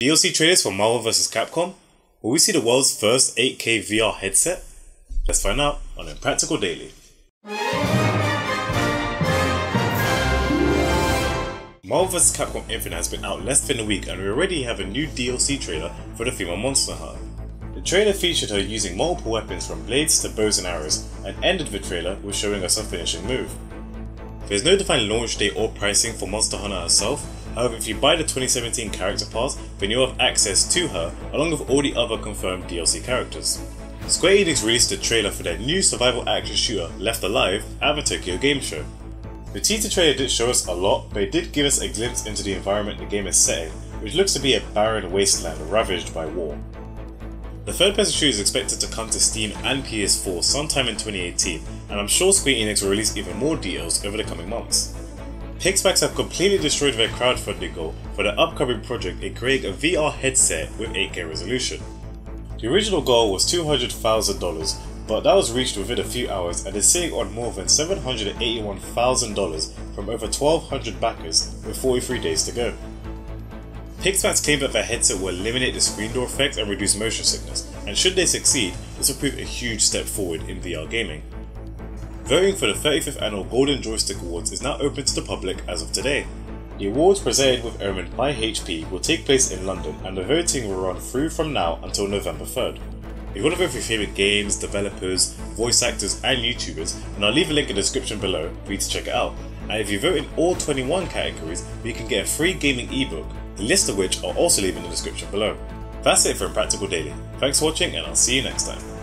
DLC trailers for Marvel vs. Capcom? Will we see the world's first 8K VR headset? Let's find out on Impractical Daily. Marvel vs. Capcom Infinite has been out less than a week and we already have a new DLC trailer for the female Monster Hunter. The trailer featured her using multiple weapons from blades to bows and arrows and ended the trailer with showing us her finishing move. There's no defined launch date or pricing for Monster Hunter herself, however if you buy the 2017 character pass then you'll have access to her along with all the other confirmed DLC characters. Square Enix released a trailer for their new survival action shooter Left Alive at the Tokyo Game Show. The teaser trailer did show us a lot, but it did give us a glimpse into the environment the game is setting, which looks to be a barren wasteland ravaged by war. The third person shooter is expected to come to Steam and PS4 sometime in 2018, and I'm sure Square Enix will release even more details over the coming months. Pixmax have completely destroyed their crowdfunding goal for their upcoming project in creating a VR headset with 8K resolution. The original goal was $200,000, but that was reached within a few hours and is sitting on more than $781,000 from over 1,200 backers with 43 days to go. Pixmax claim that their headset will eliminate the screen door effect and reduce motion sickness, and should they succeed, this will prove a huge step forward in VR gaming. Voting for the 35th annual Golden Joystick Awards is now open to the public as of today. The awards presented with Omen by HP will take place in London and the voting will run through from now until November 3rd. If you want to vote for your favourite games, developers, voice actors and YouTubers, and I'll leave a link in the description below for you to check it out. And if you vote in all 21 categories, you can get a free gaming ebook the list of which I'll also leave in the description below. That's it for Impractical Daily. Thanks for watching and I'll see you next time.